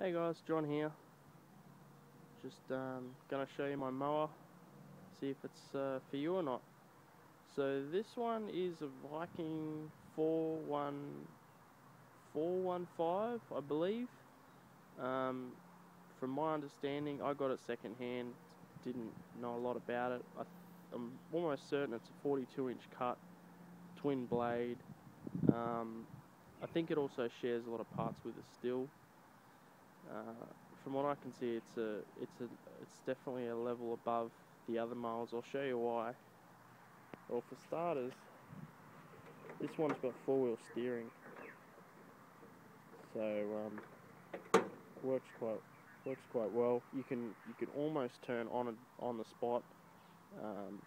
Hey guys, John here. Just um, gonna show you my mower, see if it's uh, for you or not. So this one is a Viking 41415, I believe. Um, from my understanding, I got it second hand, didn't know a lot about it. I, am almost certain it's a 42 inch cut, twin blade. Um, I think it also shares a lot of parts with a Stihl. Uh, from what I can see, it's a, it's a, it's definitely a level above the other mowers. I'll show you why. Well, for starters, this one's got four-wheel steering, so um, works quite works quite well. You can you can almost turn on a, on the spot. Um,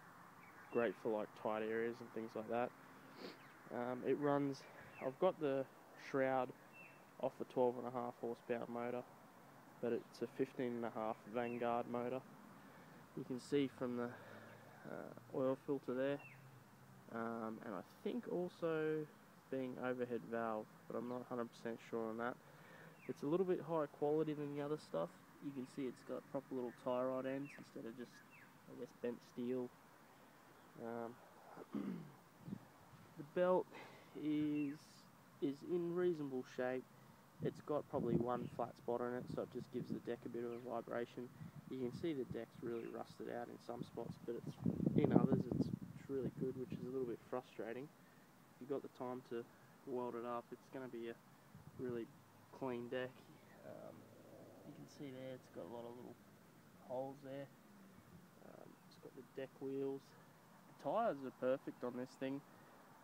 great for like tight areas and things like that. Um, it runs. I've got the shroud off a 12 and a half horsepower motor, but it's a 15 and a half Vanguard motor. You can see from the uh, oil filter there, um, and I think also being overhead valve, but I'm not 100% sure on that. It's a little bit higher quality than the other stuff. You can see it's got proper little tie rod ends instead of just, I guess, bent steel. Um, the belt is is in reasonable shape. It's got probably one flat spot on it, so it just gives the deck a bit of a vibration. You can see the deck's really rusted out in some spots, but it's in others it's, it's really good, which is a little bit frustrating. If you've got the time to weld it up, it's going to be a really clean deck. Um, you can see there it's got a lot of little holes there. Um, it's got the deck wheels. The tyres are perfect on this thing.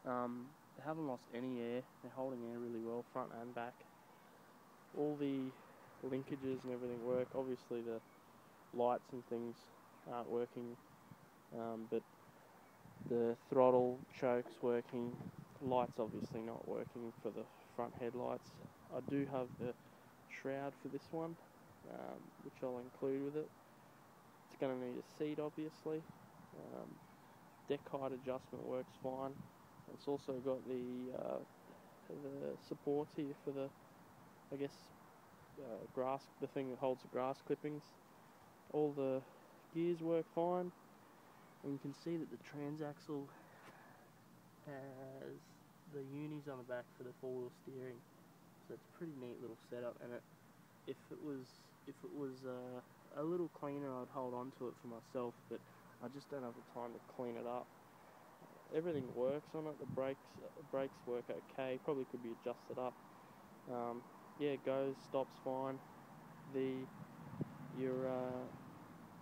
Um, they haven't lost any air. They're holding air really well, front and back. All the linkages and everything work. Obviously the lights and things aren't working, um, but the throttle choke's working. Lights obviously not working for the front headlights. I do have the shroud for this one, um, which I'll include with it. It's going to need a seat obviously. Um, deck height adjustment works fine. It's also got the uh, the supports here for the, I guess, uh, grass, the thing that holds the grass clippings. All the gears work fine, and you can see that the transaxle has the unis on the back for the four-wheel steering. So it's a pretty neat little setup, and it, if it was if it was uh, a little cleaner, I'd hold on to it for myself, but I just don't have the time to clean it up everything works on it. The brakes brakes work okay. Probably could be adjusted up. Um, yeah, it goes, stops fine. The your uh,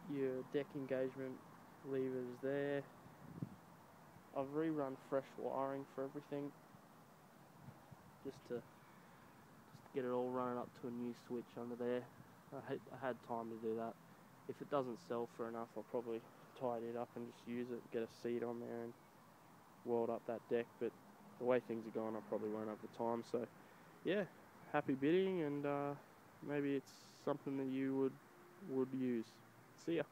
your deck engagement levers there. I've rerun fresh wiring for everything, just to just to get it all running up to a new switch under there. I had, I had time to do that. If it doesn't sell for enough, I'll probably tidy it up and just use it, get a seat on there and weld up that deck, but the way things are going, I probably won't have the time. So, yeah, happy bidding, and uh, maybe it's something that you would would use. See ya.